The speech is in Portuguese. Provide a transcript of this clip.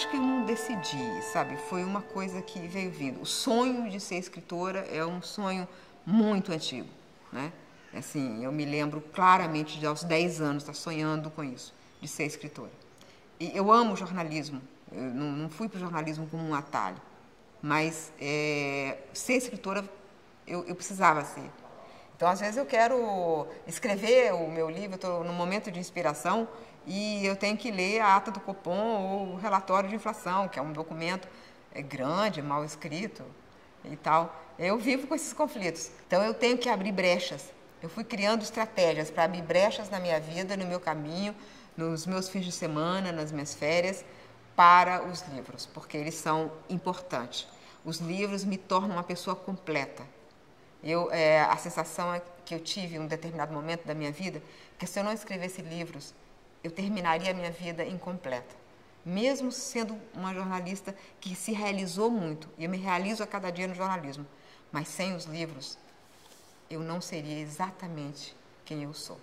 acho que eu não decidi, sabe? Foi uma coisa que veio vindo. O sonho de ser escritora é um sonho muito antigo, né? Assim, eu me lembro claramente de aos 10 anos estar sonhando com isso, de ser escritora. E eu amo jornalismo. Eu não, não fui para o jornalismo como um atalho, mas é, ser escritora eu, eu precisava ser. Então, às vezes, eu quero escrever o meu livro, estou num momento de inspiração e eu tenho que ler a ata do Copom ou o relatório de inflação, que é um documento é, grande, mal escrito e tal. Eu vivo com esses conflitos. Então, eu tenho que abrir brechas. Eu fui criando estratégias para abrir brechas na minha vida, no meu caminho, nos meus fins de semana, nas minhas férias, para os livros, porque eles são importantes. Os livros me tornam uma pessoa completa. Eu, é, a sensação é que eu tive em um determinado momento da minha vida que se eu não escrevesse livros, eu terminaria a minha vida incompleta. Mesmo sendo uma jornalista que se realizou muito, e eu me realizo a cada dia no jornalismo, mas sem os livros, eu não seria exatamente quem eu sou.